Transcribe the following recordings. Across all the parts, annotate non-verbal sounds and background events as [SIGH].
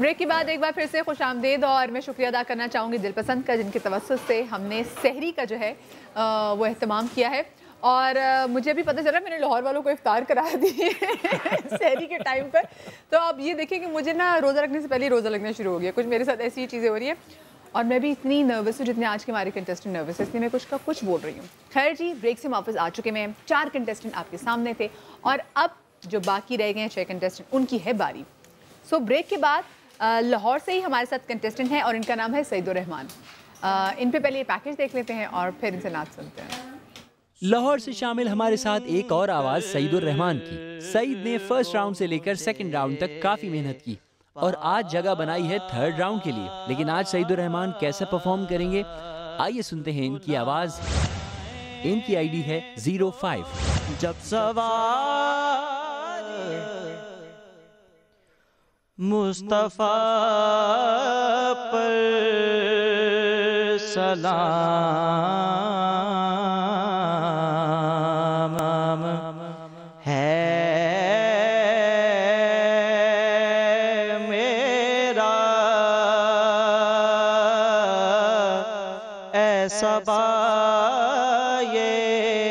Break کے بعد ایک بار پھر سے خوش آمدید اور میں شکریہ ادا کرنا چاہوں گی دل پسند کا، جن کے توسط سے ہم نے سحری کا جو ہے وہ اہتمام کیا ہے۔ اور مجھے بھی پتہ چلا، میں نے لاہور والوں کو افطار کرا دی [LAUGHS] سحری کے ٹائم پر۔ تو آپ یہ دیکھیں کہ مجھے نا روزہ رکھنے سے پہلے روزہ لگنا شروع ہو گیا۔ کچھ میرے ساتھ ایسی چیزیں ہو رہی ہیں۔ اور میں بھی اتنی نروس ہوں جتنے آج کے ہمارے کنٹیسٹنٹ نروس ہے اس لیے میں کچھ کا کچھ بول رہی ہوں۔ خیر جی بریک سے واپس آ چکے میں چار کنٹیسٹنٹ آپ کے سامنے تھے۔ اور اب جو باقی رہ گئے ہیں، چھ کنٹیسٹنٹ ان کی ہے باری۔ سو بریک کے بعد لاہور سے ہی ہمارے ساتھ کنٹیسٹنٹ ہیں اور ان کا نام ہے سعید الرحمان ان پہ پہلے یہ پیکج دیکھ لیتے ہیں اور پھر ان سے نعت سنتے ہیں۔ لاہور سے شامل ہمارے ساتھ ایک اور آواز سعید الرحمان کی۔ سعید نے فرسٹ راؤنڈ سے لے کر سیکنڈ راؤنڈ تک کافی محنت کی اور آج جگہ بنائی ہے تھرڈ راؤنڈ کے لیے۔ لیکن آج سعید الرحمان کیسے پرفارم کریں گے؟ آئیے سنتے ہیں ان کی آواز۔ ان کی آئی ڈی ہے زیرو فائیو۔ جب سوار مصطفیٰ پر سلام ہے میرا ایسا با یہ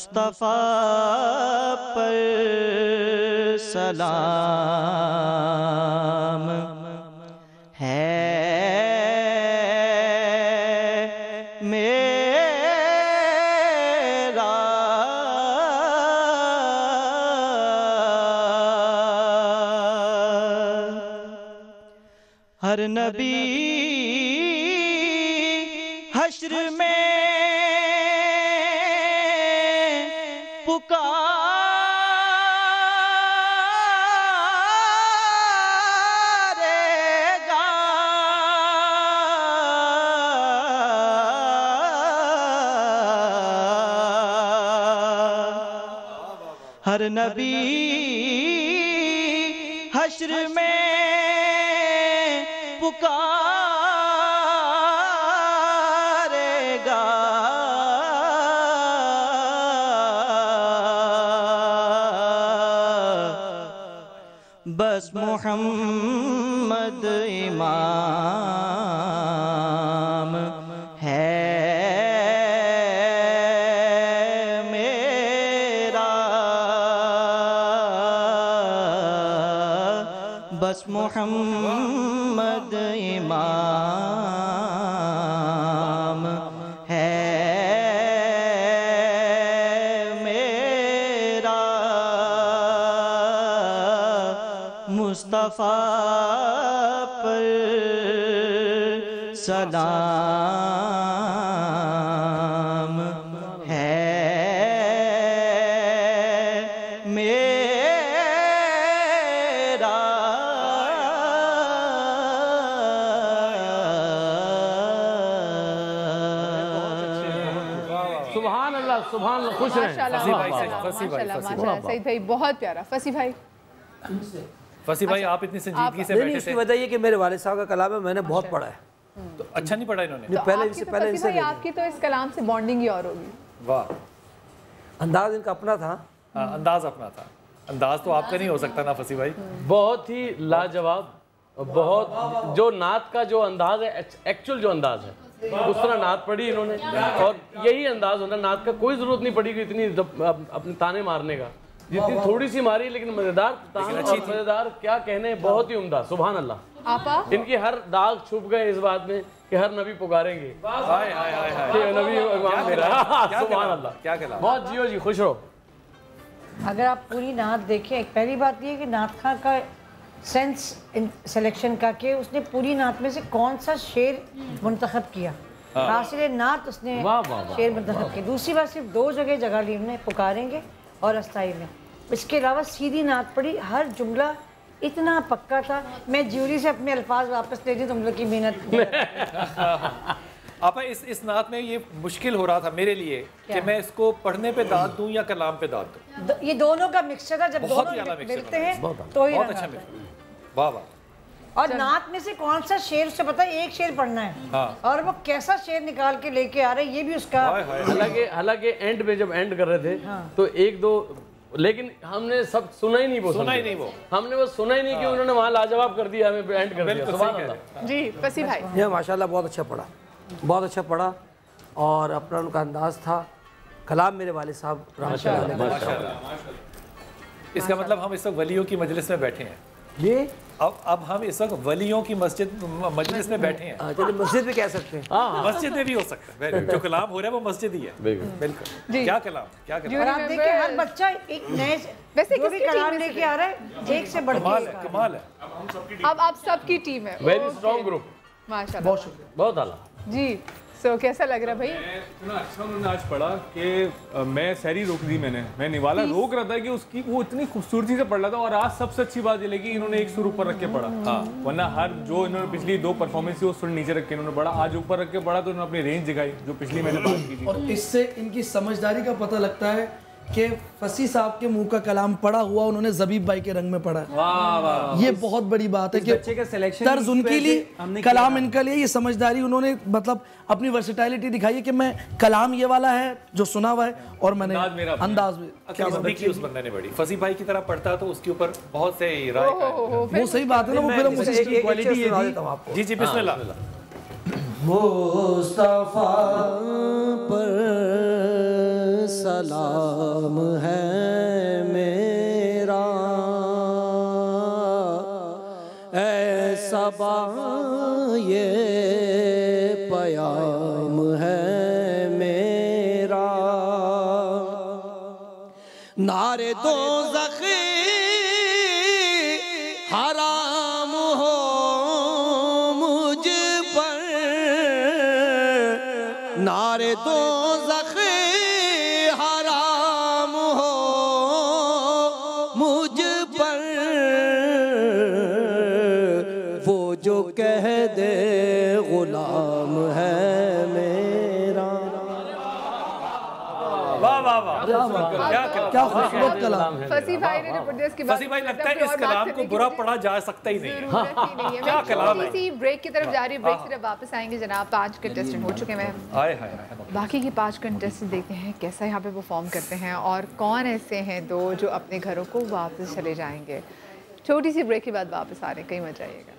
مصطفیٰ پر سلام ہے۔ میرا ہر نبی حشر میں پکارے گا۔ ہر نبی حشر میں پکارے بس محمد امام ہے۔ میرا۔ بس محمد امام۔ مصطفیٰ پر سلام ہے۔ میرا سبحان اللہ سبحان اللہ خوش رہیں۔ ماشاءاللہ ماشاءاللہ سعید بھائی۔ بہت پیارا فسی بھائی۔ فسی بھائی آپ اتنی سنجیدگی سے بیٹھے اس کی تھے وجہ یہ کہ میرے والد صاحب کا کلام ہے میں نے بہت پڑھا ہے۔ تو اچھا نہیں پڑھا انہوں نے؟ پہلے آپ اس کی سے تو پہلے سے بھائی آپ کی تو اس کلام سے بانڈنگ ہی اور ہوگی۔ واہ۔ انداز ان کا اپنا تھا۔ ہاں، انداز اپنا تھا۔ انداز تو آپ کا نہیں ہو سکتا نا فسی بھائی۔ بہت ہی لاجواب بہت جو نعت کا جو انداز ہے ایکچول جو انداز ہے۔ اس طرح نعت پڑھی انہوں نے۔ اور یہی انداز ہونا نعت کا کوئی ضرورت نہیں پڑی کہ اتنی اپنے تانے مارنے کا۔ جتنی تھوڑی سی ماری لیکن مزیدار تان اور مزیدار کیا کہنے بہت ہی عمدہ سبحان اللہ۔ آپا؟ ان کی ہر داغ چھپ گئے اس بات میں کہ ہر نبی پکاریں گے۔ نبی امام میرا۔ کیا سبحان؟ اللہ؟ بہت جیو جی خوش رہو۔ اگر آپ پوری نعت دیکھیں ایک پہلی بات یہ ہے کہ نعت خاں کا سینس سلیکشن کا کہ اس نے پوری نعت میں سے کون سا شعر منتخب کیا۔ حاصل نعت اس نے شعر منتخب کیا دوسری بات صرف دو جگہ جگہ لی انہوں نے پکاریں گے۔ اور استائی میں۔ اس کے علاوہ سیدھی نعت پڑھی ہر جملہ اتنا پکا تھا۔ میں جیوری سے اپنے الفاظ واپس لے دی تم لوگ کی محنت۔ [LAUGHS] آپا اس اس نعت میں یہ مشکل ہو رہا تھا میرے لیے کہ میں اس کو پڑھنے پہ داد دوں یا کلام پہ داد دوں؟ دو- یہ دونوں کا مکسچر تھا۔ جب بہت دونوں ملتے ہیں تو ہی اچھا واہ واہ۔ اور نعت میں سے کون سا شعر اسے پتا ہے ایک شعر پڑھنا ہے۔ ہاں۔ اور وہ کیسا شعر نکال کے لے کے آ رہے ہیں یہ بھی اس کا حالانکہ حالانکہ اینڈ میں جب اینڈ کر رہے تھے ہاں۔ تو ایک دو لیکن ہم نے سب سنا ہی نہیں وہ سنا ہی۔ نہیں وہ۔ ہم نے وہ سنا ہی نہیں کہ انہوں نے وہاں لاجواب کر دیا ہمیں اینڈ کر دیا۔ بالکل سبحان اللہ۔ جی فصیح بھائی۔ یہ ماشاءاللہ بہت اچھا پڑھا۔ بہت اچھا پڑھا۔ اور اپنا ان کا انداز تھا۔ کلام میرے والد صاحب رحمۃ اللہ علیہ۔ اس کا مطلب ہم اس وقت ولیوں کی مجلس میں بیٹھے ہیں۔ یہ اب اب ہم اس وقت ولیوں کی مسجد مجلس میں بیٹھے ہیں۔ چلیے مسجد بھی کہہ سکتے ہیں۔ مسجد میں بھی ہو سکتا ہے جو کلام ہو رہا ہے وہ مسجد ہی ہے۔ بالکل۔ جی۔ کیا کلام؟ کیا کلام؟ اور آپ دیکھیں ہر بچہ ایک نئے سے ویسے جو بھی کس کی کلام ٹیم میں لے سے کے آ رہا ہے ایک سے بڑھ کمال ہے کمال ہے۔ اب آپ سب کی ٹیم ہے۔ ویری۔ اسٹرانگ گروپ ماشاء اللہ۔ بہت اعلیٰ جی۔ سو کیسا لگ رہا بھائی اتنا اچھا انہوں نے آج پڑھا کہ میں سیری روک دی میں نے میں نوالا روک رہا تھا کہ اس کی وہ اتنی خوبصورتی سے پڑھ رہا تھا اور آج سب سے اچھی بات یہ لگی انہوں نے ایک سر اوپر رکھ کے پڑھا ورنہ ہر جو انہوں نے پچھلی دو پرفارمنس تھی وہ سر نیچے رکھ کے انہوں نے پڑھا آج اوپر رکھ کے پڑھا تو انہوں نے اپنی رینج دکھائی جو پچھلی میں نے بات کی تھی اور اس سے ان کی سمجھداری کا پتہ لگتا ہے کہ فصیح صاحب کے منہ کا کلام پڑھا ہوا انہوں نے زبیب بھائی کے رنگ میں پڑھا ہے۔ یہ بہت بڑی بات ہے کہ بچے کا selection طرز ان کے لیے کلام۔ ان کا لیے یہ سمجھداری انہوں نے مطلب اپنی ورسٹائلٹی دکھائی ہے کہ میں کلام یہ والا ہے جو سنا ہوا ہے اور میں نے انداز کی اس بندے نے بڑی؟ فصیح بھائی کی طرح پڑھتا تو اس کے اوپر بہت سے رائے وہ صحیح بات ہے نا وہ پھر ہم اسی ایک- ایک quality چیز یہ سنا تھی- دیتا ہوں آپ کو۔ جی جی بسم اللہ۔ مصطفیٰ پر سلام ہے میرا۔ اے صبا، یہ پیام ہے میرا۔ نعرے دو زخی حرام ہو مجھ پر۔ نعرے دو زخی کیا کلام کیا خوبصورت کلام فصیح بھائی نے فصیح لگتا ہے اس کلام کو برا پڑھا جا سکتا ہی نہیں۔ [LAUGHS] کیا کلام ہے؟ چھوٹی سی بریک کی طرف جا رہی بریک سے جب واپس آئیں گے جناب پانچ کنٹیسٹنٹ ہو چکے ہیں۔ ہائے ہائے باقی کے پانچ کنٹیسٹنٹ دیکھتے ہیں کیسا یہاں پہ پرفارم کرتے ہیں اور کون ایسے ہیں دو جو اپنے گھروں کو واپس چلے جائیں گے۔ چھوٹی سی بریک کے بعد واپس آ رہے ہیں کہیں مت جائیے گا۔